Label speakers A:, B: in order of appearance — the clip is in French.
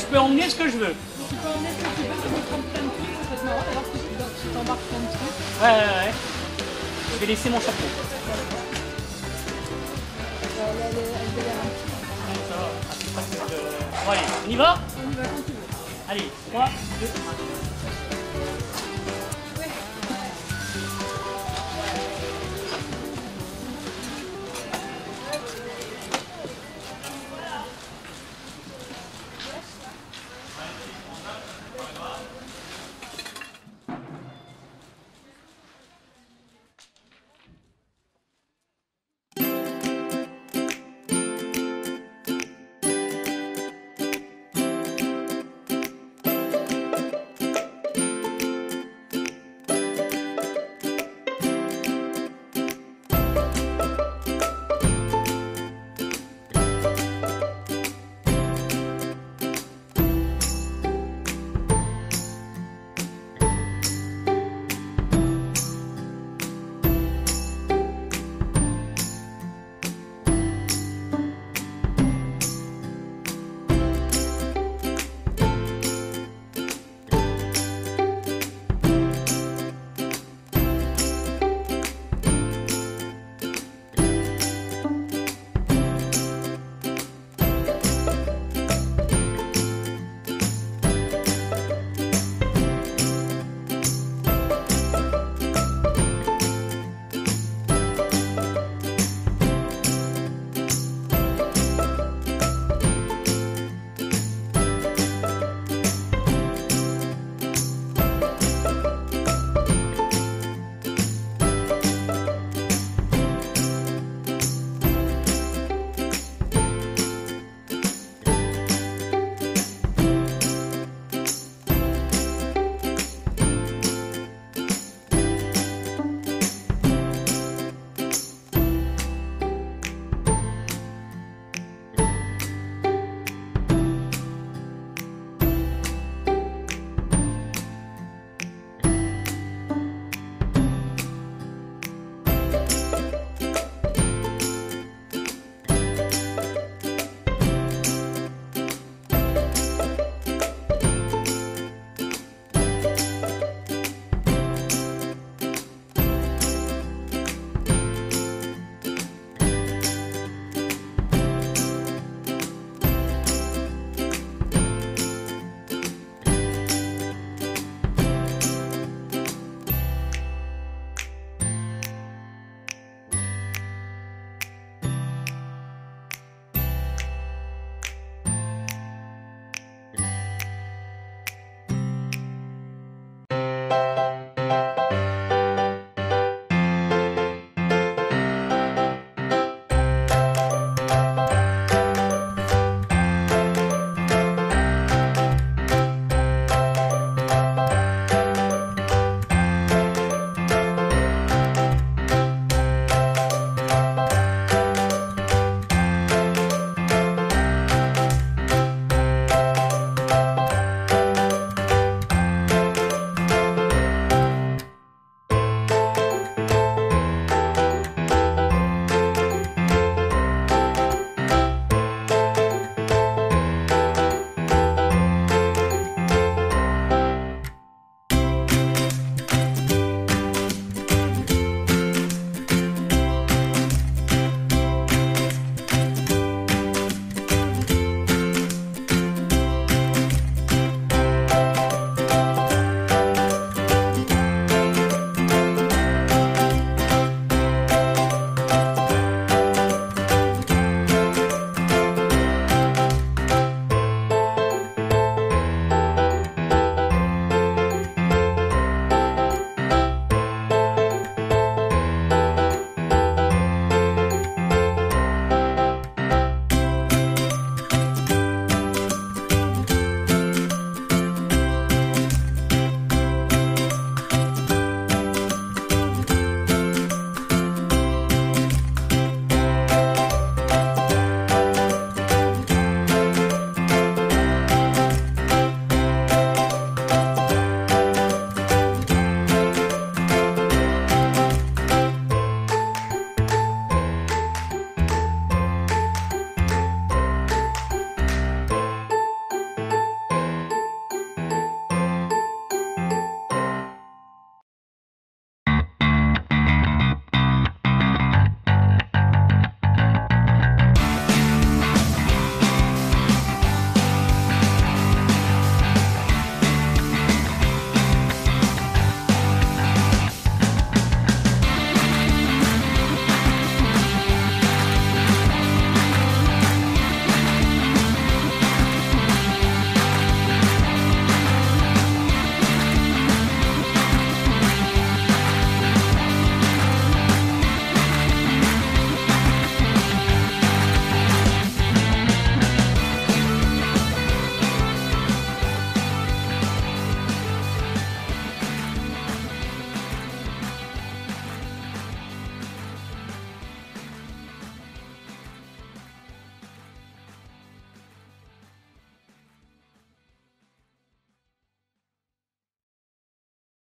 A: je peux emmener ce que je veux.
B: Tu peux emmener ce que tu veux, tu peux prendre plein de trucs, ça peut être marrant. Alors tu t'embarques plein de trucs.
A: Ouais, ouais, ouais. Je vais laisser mon chapeau. Bon allez, on y va
B: On y va quand tu veux.
A: Allez, 3, 2, 1.